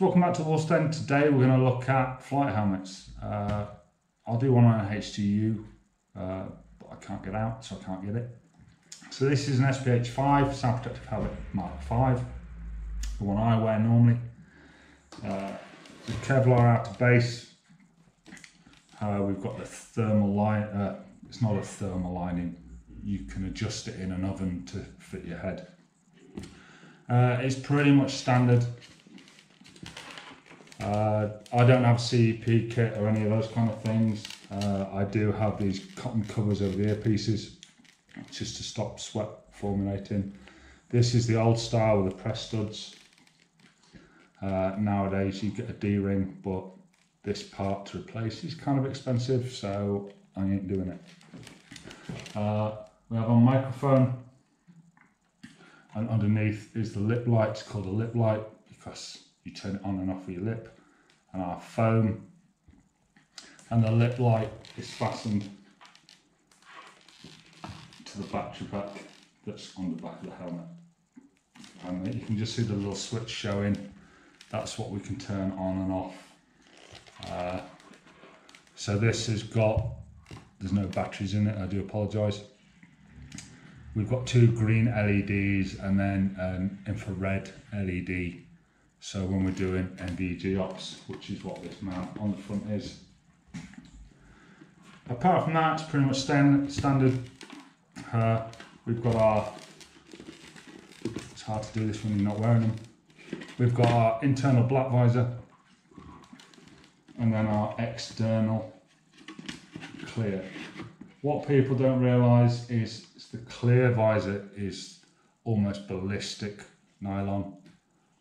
So welcome back to Wolves Den. Today we're going to look at flight helmets. Uh, I'll do one on a HTU, uh, but I can't get out, so I can't get it. So this is an SPH5 Sound Protective Helmet Mark 5, the one I wear normally. Uh, the Kevlar outer base. Uh, we've got the thermal line. Uh, it's not a thermal lining. You can adjust it in an oven to fit your head. Uh, it's pretty much standard uh, I don't have CEP kit or any of those kind of things. Uh, I do have these cotton covers over the earpieces just to stop sweat formulating. This is the old style with the press studs. Uh, nowadays you get a D-ring, but this part to replace is kind of expensive, so I ain't doing it. Uh, we have a microphone, and underneath is the lip light. It's called a lip light because you turn it on and off with your lip and our foam and the lip light is fastened to the battery pack that's on the back of the helmet. And you can just see the little switch showing. That's what we can turn on and off. Uh, so this has got there's no batteries in it I do apologize. We've got two green LEDs and then an infrared LED so when we're doing NVG ops, which is what this mount on the front is. Apart from that, it's pretty much standard. Uh, we've got our, it's hard to do this when you're not wearing them. We've got our internal black visor and then our external clear. What people don't realise is the clear visor is almost ballistic nylon.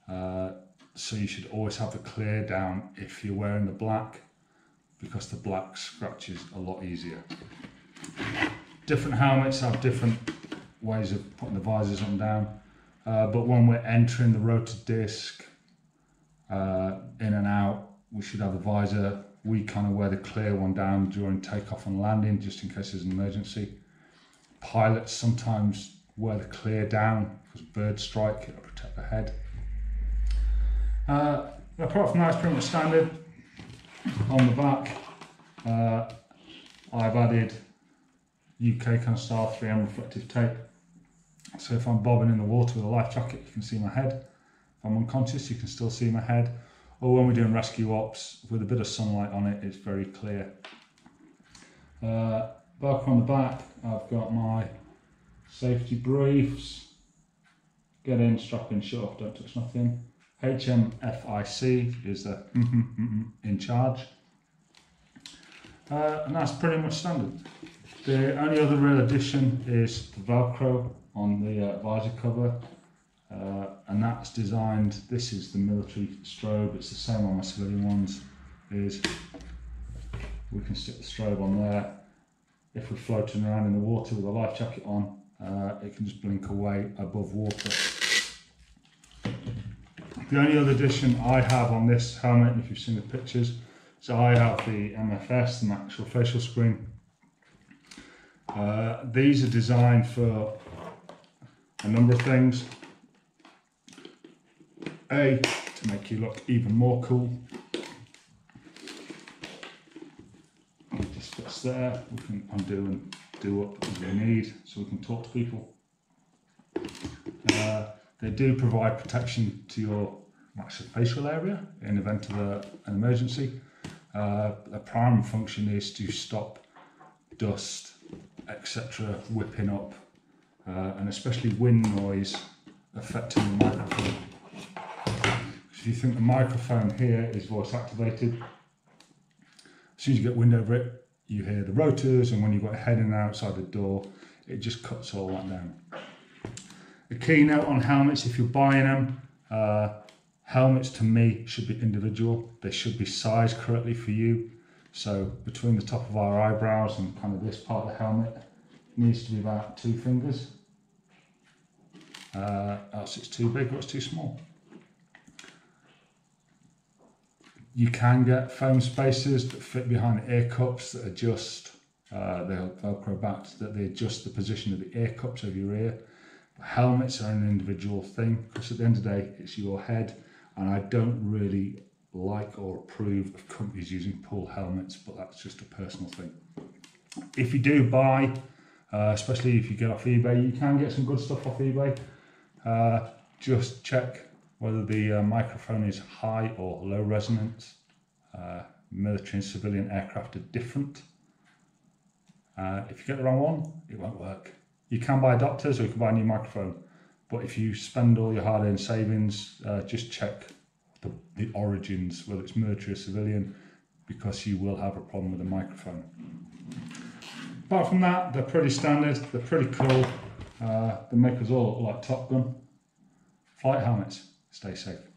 Uh, so you should always have the clear down if you're wearing the black because the black scratches a lot easier. Different helmets have different ways of putting the visors on down, uh, but when we're entering the rotor disc uh, in and out, we should have the visor. We kind of wear the clear one down during takeoff and landing just in case there's an emergency. Pilots sometimes wear the clear down because birds strike, it'll protect the head. Uh, apart from that, it's pretty much standard. On the back, uh, I've added UK kind of style 3M reflective tape. So if I'm bobbing in the water with a life jacket, you can see my head. If I'm unconscious, you can still see my head. Or when we're doing rescue ops, with a bit of sunlight on it, it's very clear. Uh, back on the back, I've got my safety briefs. Get in, strap in, shut off, don't touch nothing. HMFIC is the in charge. Uh, and that's pretty much standard. The only other real addition is the Velcro on the uh, visor cover. Uh, and that's designed, this is the military strobe, it's the same on my civilian ones, is we can stick the strobe on there. If we're floating around in the water with a life jacket on, uh, it can just blink away above water. The only other addition I have on this helmet, if you've seen the pictures, so I have the MFS, the actual facial screen. Uh, these are designed for a number of things. A, to make you look even more cool. It just fits there, we can undo and do what we need so we can talk to people. Uh, they do provide protection to your facial area in event of a, an emergency. Uh, the primary function is to stop dust, etc., whipping up, uh, and especially wind noise affecting the microphone. If you think the microphone here is voice activated, as soon as you get wind over it, you hear the rotors, and when you've got a head in outside the door, it just cuts all that down. The keynote on helmets, if you're buying them, uh, helmets to me should be individual. They should be sized correctly for you. So between the top of our eyebrows and kind of this part of the helmet needs to be about two fingers. Uh, else it's too big or it's too small. You can get foam spacers that fit behind ear cups that adjust, uh, they're Velcro backed, that they adjust the position of the ear cups of your ear Helmets are an individual thing because at the end of the day, it's your head and I don't really like or approve of companies using pool helmets, but that's just a personal thing. If you do buy, uh, especially if you get off eBay, you can get some good stuff off eBay. Uh, just check whether the uh, microphone is high or low resonance. Uh, military and civilian aircraft are different. Uh, if you get the wrong one, it won't work. You can buy adapters or you can buy a new microphone, but if you spend all your hard-earned savings, uh, just check the, the origins, whether it's military or civilian, because you will have a problem with the microphone. Apart from that, they're pretty standard, they're pretty cool. Uh, they make us all look like Top Gun. Flight helmets, stay safe.